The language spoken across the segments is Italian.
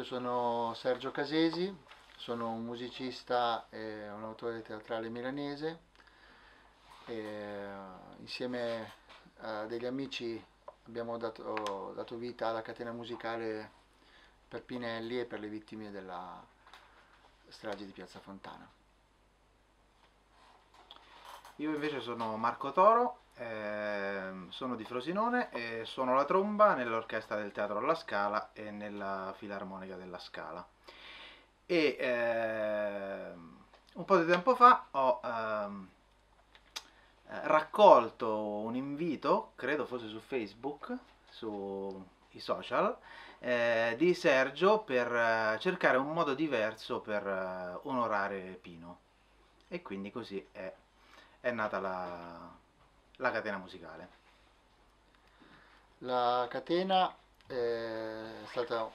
io sono Sergio Casesi, sono un musicista e un autore teatrale milanese. E, insieme a degli amici abbiamo dato, dato vita alla catena musicale per Pinelli e per le vittime della strage di Piazza Fontana. Io invece sono Marco Toro, eh, sono di Frosinone e suono la tromba nell'orchestra del Teatro alla Scala e nella Filarmonica della Scala. E eh, un po' di tempo fa ho eh, raccolto un invito, credo fosse su Facebook, sui social, eh, di Sergio per eh, cercare un modo diverso per eh, onorare Pino. E quindi così è, è nata la, la catena musicale. La catena è stata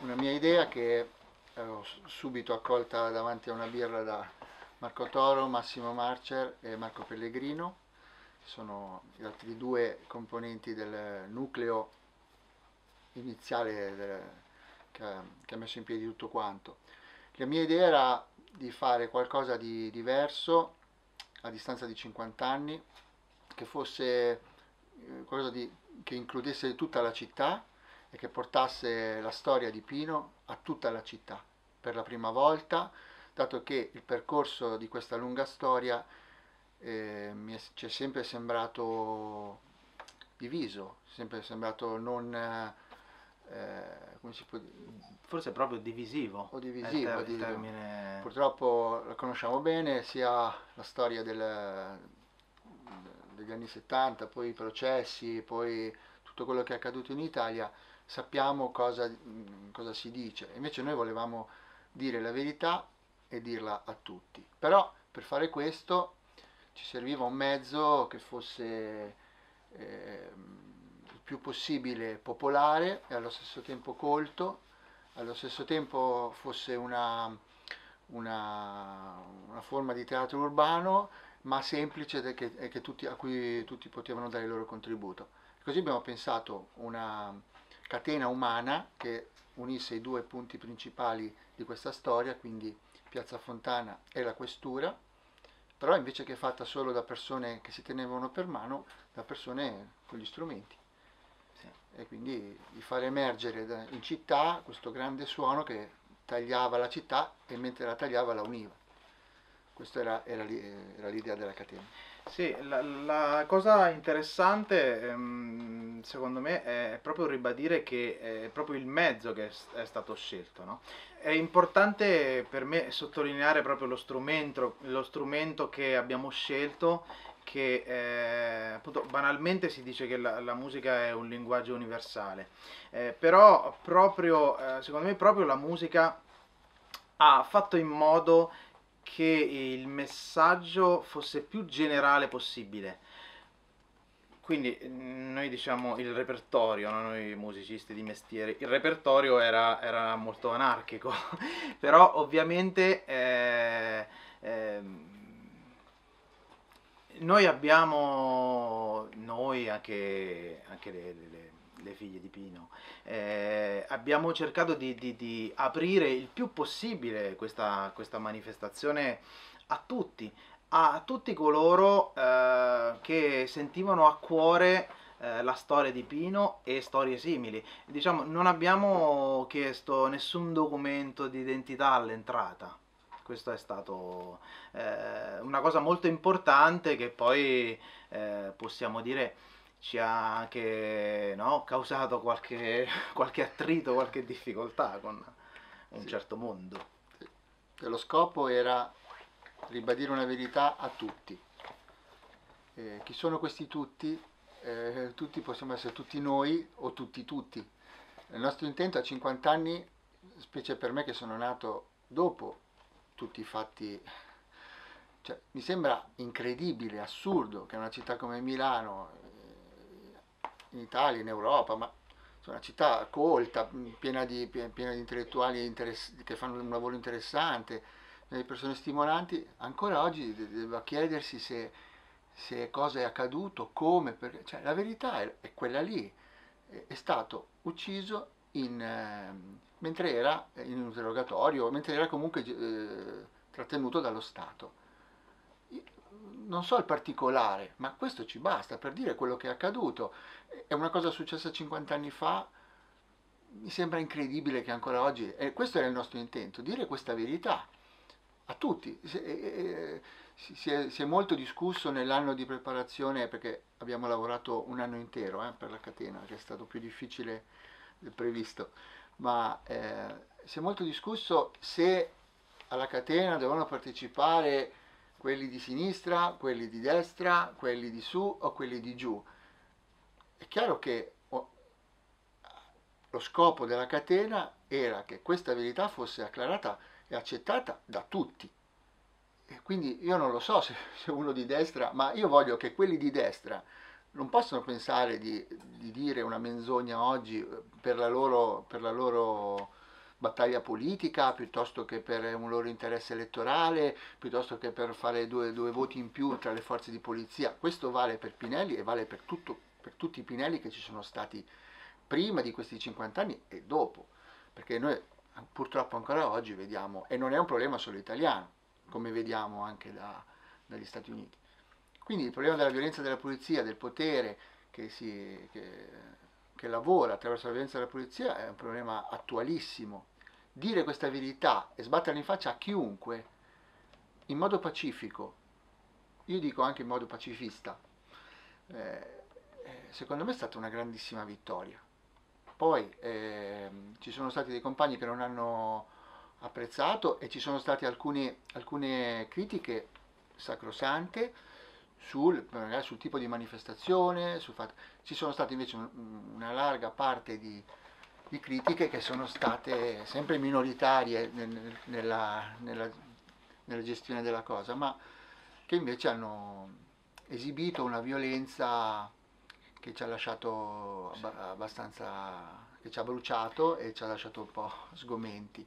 una mia idea che ho subito accolta davanti a una birra da Marco Toro, Massimo Marcer e Marco Pellegrino, sono gli altri due componenti del nucleo iniziale del, che, che, ha, messo in piedi tutto quanto. La mia idea era di fare qualcosa di diverso a distanza di 50 anni, che fosse eh, qualcosa di, che includesse tutta la città e che portasse la storia di Pino a tutta la città per la prima volta, dato che il percorso di questa lunga storia eh, ci è sempre sembrato diviso, sempre sembrato non... Eh, come si può dire? Forse proprio divisivo. O divisivo, ter- termine... purtroppo la conosciamo bene, sia la storia del, degli anni 70, poi i processi, poi tutto quello che è accaduto in Italia, sappiamo cosa, cosa si dice. Invece noi volevamo dire la verità e dirla a tutti. Però per fare questo ci serviva un mezzo che fosse eh, più possibile popolare e allo stesso tempo colto, allo stesso tempo fosse una, una, una forma di teatro urbano ma semplice che, che tutti, a cui tutti potevano dare il loro contributo. Così abbiamo pensato una catena umana che unisse i due punti principali di questa storia, quindi Piazza Fontana e la questura, però invece che fatta solo da persone che si tenevano per mano, da persone con gli strumenti. E quindi di far emergere in città questo grande suono che tagliava la città e mentre la tagliava la univa. Questa era, era, era l'idea della catena. Sì, la, la cosa interessante ehm, secondo me è proprio ribadire che è proprio il mezzo che è, stato scelto. No? È importante per me sottolineare proprio lo strumento, lo strumento che abbiamo scelto che eh, appunto banalmente si dice che la, la, musica è un linguaggio universale, eh, però proprio, eh, secondo me proprio la musica ha fatto in modo che il messaggio fosse più generale possibile. Quindi noi diciamo il repertorio, no? noi musicisti di mestiere, il repertorio era, era molto anarchico, però ovviamente eh, eh, noi abbiamo, noi anche, anche le, le, le figlie di Pino, eh, abbiamo cercato di, di, di, aprire il più possibile questa, questa manifestazione a tutti, a tutti coloro eh, che sentivano a cuore eh, la storia di Pino e storie simili. Diciamo, non abbiamo chiesto nessun documento di identità all'entrata. Questo è stato eh, una cosa molto importante che poi eh, possiamo dire ci ha anche no, causato qualche, qualche, attrito, qualche difficoltà con un sì. certo mondo. Sì. Lo scopo era ribadire una verità a tutti. Eh, chi sono questi tutti? Eh, tutti possiamo essere tutti noi o tutti tutti. Il nostro intento a 50 anni, specie per me che sono nato dopo tutti i fatti cioè, mi sembra incredibile, assurdo che una città come Milano, in Italia, in Europa, ma una città colta, piena di, piena di intellettuali che fanno un lavoro interessante, di persone stimolanti, ancora oggi deve chiedersi se, se, cosa è accaduto, come, perché, cioè, la verità è, è quella lì, è, è, stato ucciso in, ehm, mentre era in un interrogatorio, mentre era comunque eh, trattenuto dallo Stato. Non so il particolare, ma questo ci basta per dire quello che è accaduto. È una cosa successa 50 anni fa, mi sembra incredibile che ancora oggi, e questo era il nostro intento, dire questa verità a tutti. Si è, si è molto discusso nell'anno di preparazione, perché abbiamo lavorato un anno intero eh, per la catena, che è stato più difficile del previsto, ma eh, si è molto discusso se alla catena dovevano partecipare quelli di sinistra, quelli di destra, quelli di su o quelli di giù. È chiaro che lo scopo della catena era che questa verità fosse acclarata e accettata da tutti. E quindi io non lo so se, se, uno di destra, ma io voglio che quelli di destra non possano pensare di, di dire una menzogna oggi per la loro, per la loro battaglia politica, piuttosto che per un loro interesse elettorale, piuttosto che per fare due, due voti in più tra le forze di polizia. Questo vale per Pinelli e vale per, tutto, per tutti i Pinelli che ci sono stati prima di questi 50 anni e dopo, perché noi purtroppo ancora oggi vediamo, e non è un problema solo italiano, come vediamo anche da, dagli Stati Uniti. Quindi il problema della violenza della polizia, del potere che, si, che, che lavora attraverso la violenza della polizia è un problema attualissimo. Dire questa verità e sbatterla in faccia a chiunque in modo pacifico, io dico anche in modo pacifista, eh, eh secondo me è stata una grandissima vittoria. Poi eh, ci sono stati dei compagni che non hanno apprezzato e ci sono state alcune, alcune critiche sacrosante sul, sul, tipo di manifestazione, fatto, ci sono state invece un, una larga parte di, di, critiche che sono state sempre minoritarie nel, nella, nella, nella gestione della cosa, ma che invece hanno esibito una violenza che ci ha lasciato abbastanza, che ci ha bruciato e ci ha lasciato un po' sgomenti.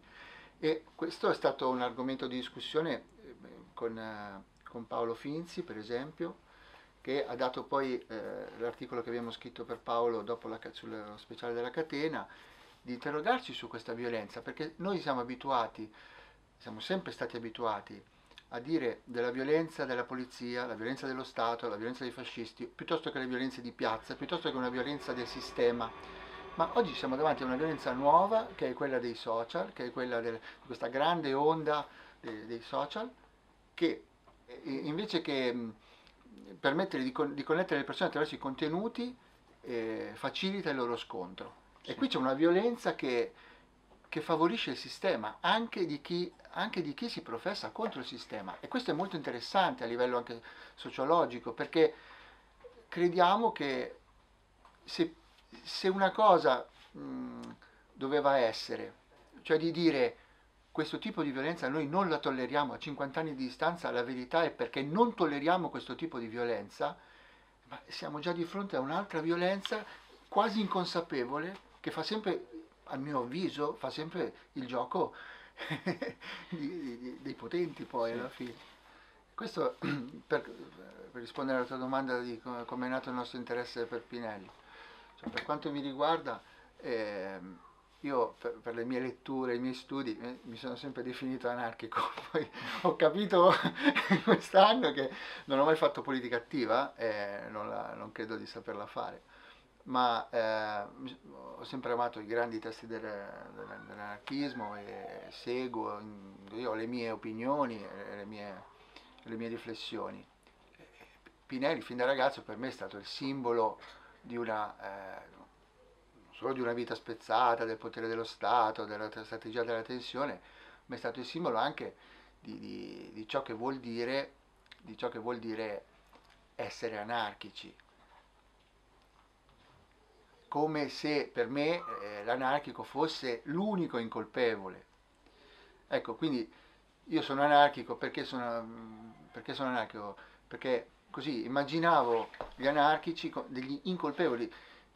E questo è stato un argomento di discussione eh, con, eh, con Paolo Finzi, per esempio, che ha dato poi eh, l'articolo che abbiamo scritto per Paolo dopo la, sullo speciale della catena, di interrogarci su questa violenza, perché noi siamo abituati, siamo sempre stati abituati a dire della violenza della polizia, la violenza dello Stato, la violenza dei fascisti, piuttosto che le violenze di piazza, piuttosto che una violenza del sistema. Ma oggi siamo davanti a una violenza nuova, che è quella dei social, che è quella di questa grande onda dei, dei social, che invece che mh, permettere di, con, di, connettere le persone attraverso i contenuti, eh, facilita il loro scontro. Sì. E qui c'è una violenza che, che favorisce il sistema, anche di chi anche di chi si professa contro il sistema e questo è molto interessante a livello anche sociologico perché crediamo che se, se una cosa mh, doveva essere, cioè di dire questo tipo di violenza noi non la tolleriamo a 50 anni di distanza, la verità è perché non tolleriamo questo tipo di violenza, ma siamo già di fronte a un'altra violenza quasi inconsapevole che fa sempre, a mio avviso, fa sempre il gioco dei potenti poi alla fine. Questo per, per, rispondere alla tua domanda di come è nato il nostro interesse per Pinelli. Cioè, per quanto mi riguarda, eh, io per, per, le mie letture, i miei studi, eh, mi sono sempre definito anarchico, poi ho capito quest'anno che non ho mai fatto politica attiva e non, la, non credo di saperla fare ma eh, ho sempre amato i grandi testi del, del, dell'anarchismo e seguo, io ho le mie opinioni le mie, le mie riflessioni. Pinelli fin da ragazzo per me è stato il simbolo di una, eh, solo di una vita spezzata, del potere dello Stato, della strategia della tensione, ma è stato il simbolo anche di, di, di, ciò, che vuol dire, di ciò che vuol dire essere anarchici, come se per me eh, l'anarchico fosse l'unico incolpevole. Ecco, quindi io sono anarchico perché sono, perché sono anarchico? Perché così immaginavo gli anarchici degli incolpevoli,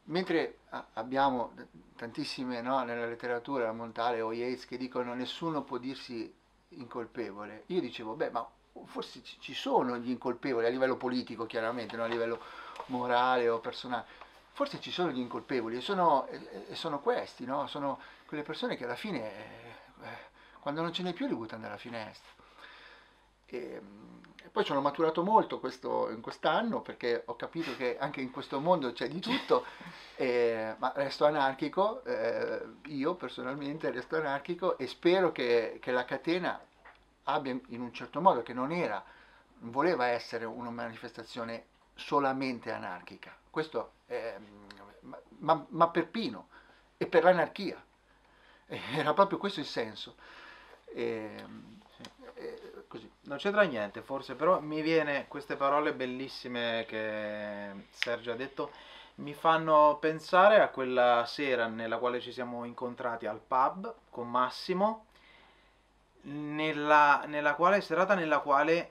mentre abbiamo tantissime no, nella letteratura, Montale o Yates, che dicono nessuno può dirsi incolpevole, io dicevo, beh, ma forse ci sono gli incolpevoli a livello politico, chiaramente, no? a livello morale o personale, forse ci sono gli incolpevoli e sono, e sono questi, no? sono quelle persone che alla fine, eh, quando non ce n'è più, li buttano dalla finestra. E, e poi sono maturato molto questo, in quest'anno perché ho capito che anche in questo mondo c'è di tutto, eh, ma resto anarchico, eh, io personalmente resto anarchico e spero che, che la catena abbia in un certo modo, che non era, non voleva essere una manifestazione solamente anarchica, questo è, ma, ma per Pino e per l'anarchia, era proprio questo il senso. E, e, così. Non c'entra niente forse, però mi viene queste parole bellissime che Sergio ha detto, mi fanno pensare a quella sera nella quale ci siamo incontrati al pub con Massimo nella, nella quale serata nella quale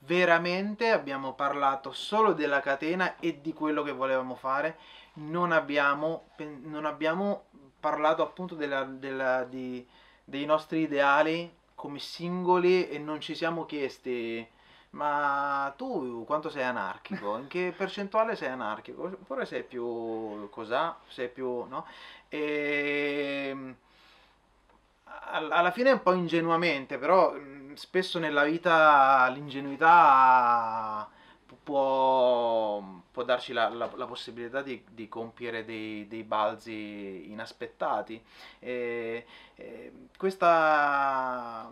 veramente abbiamo parlato solo della catena e di quello che volevamo fare, non abbiamo, non abbiamo parlato appunto della, della, di, dei nostri ideali come singoli e non ci siamo chiesti ma tu quanto sei anarchico? In che percentuale sei anarchico? Oppure sei più cos'ha? Sei più no? E alla fine un po' ingenuamente, però spesso nella vita l'ingenuità può, può darci la, la, la possibilità di, di, compiere dei, dei balzi inaspettati. E, e questa,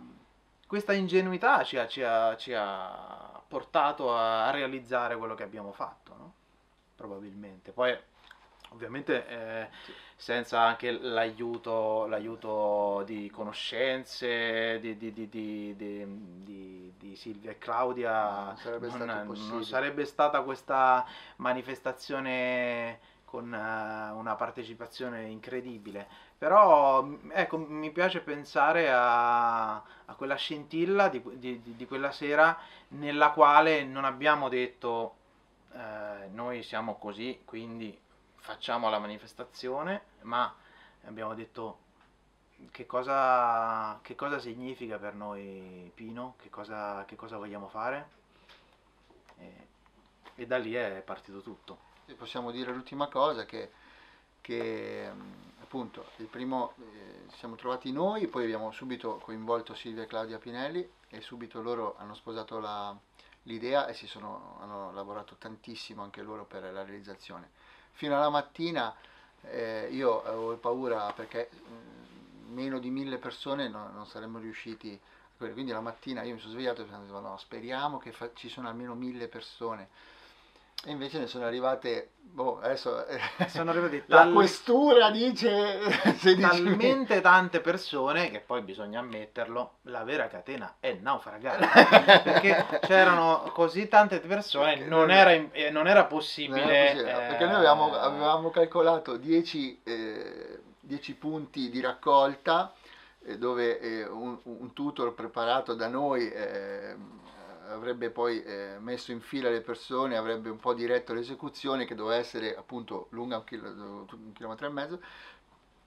questa, ingenuità ci ha, ci, ha, ci ha, portato a realizzare quello che abbiamo fatto, no? probabilmente. Poi ovviamente eh, sì. Senza anche l'aiuto, l'aiuto di conoscenze di, di, di, di, Silvia e Claudia. Non sarebbe, non, non sarebbe stata questa manifestazione con uh, una partecipazione incredibile. Però ecco mi piace pensare a, a quella scintilla di, di, di, quella sera nella quale non abbiamo detto eh, noi siamo così quindi facciamo la manifestazione, ma abbiamo detto che cosa, che cosa significa per noi Pino, che cosa, che cosa vogliamo fare? E, e, da lì è partito tutto. E possiamo dire l'ultima cosa che, che appunto il primo eh, siamo trovati noi, poi abbiamo subito coinvolto Silvia e Claudia Pinelli e subito loro hanno sposato l'idea e si sono, hanno lavorato tantissimo anche loro per la realizzazione fino alla mattina eh, io avevo paura perché mh, mm, meno di mille persone no, non saremmo riusciti quindi la mattina io mi sono svegliato e pensavo no, speriamo che fa- ci sono almeno mille persone e invece ne sono arrivate, boh, adesso sono arrivate la questura dice 16 talmente tante persone che poi bisogna ammetterlo, la vera catena è naufragata. perché c'erano così tante persone, non era, eh, non era possibile. Non era possibile eh... Perché noi avevamo, avevamo calcolato 10, eh, 10 punti di raccolta eh, dove eh, un, un, tutor preparato da noi eh, avrebbe poi eh, messo in fila le persone, avrebbe un po' diretto l'esecuzione che doveva essere appunto lunga un, chilo, un chilometro e mezzo,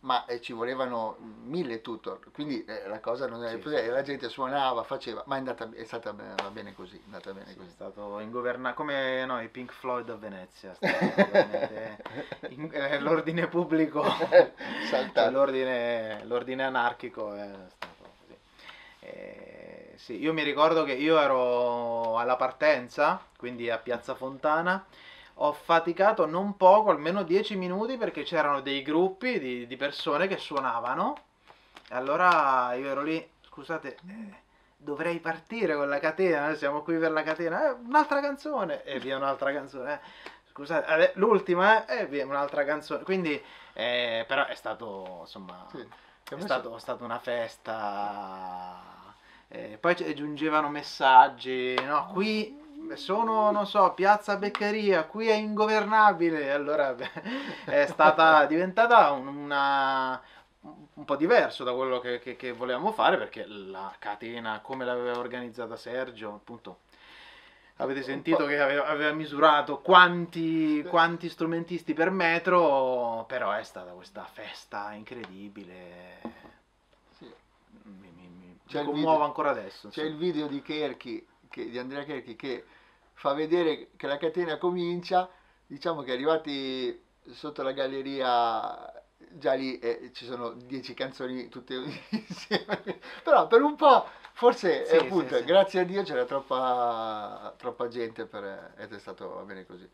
ma eh, ci volevano mille tutor, quindi eh, la cosa non era sì, sì. la gente suonava, faceva, ma è, andata, è stata va bene così, è andata bene sì, così. È stato ingovernato come no, i Pink Floyd a Venezia, in, eh, l'ordine pubblico, cioè, l'ordine, l'ordine anarchico è stato così. E, sì, io mi ricordo che io ero alla partenza, quindi a Piazza Fontana, ho faticato non poco, almeno 10 minuti, perché c'erano dei gruppi di, di persone che suonavano. E allora io ero lì, scusate, eh, dovrei partire con la catena, noi siamo qui per la catena, eh, un'altra canzone, e via un'altra canzone. Eh. Scusate, l'ultima, eh, e via un'altra canzone. Quindi, eh, però è stato, insomma, sì, è stato, è stata una festa eh, poi giungevano messaggi, no, qui sono, non so, piazza Beccaria, qui è ingovernabile. Allora è stata diventata una, un po' diverso da quello che, che, che, volevamo fare perché la catena, come l'aveva organizzata Sergio, appunto. Avete sentito che aveva, aveva misurato quanti, quanti strumentisti per metro, però è stata questa festa incredibile c'è commuovo ancora adesso. C'è il video di Kerchi, che, di Andrea Kerchi che fa vedere che la catena comincia, diciamo che arrivati sotto la galleria già lì eh, ci sono dieci canzoni tutte insieme. Però per un po', forse sì, appunto, sì, sì. grazie a Dio c'era troppa, troppa gente per, ed è stato bene così.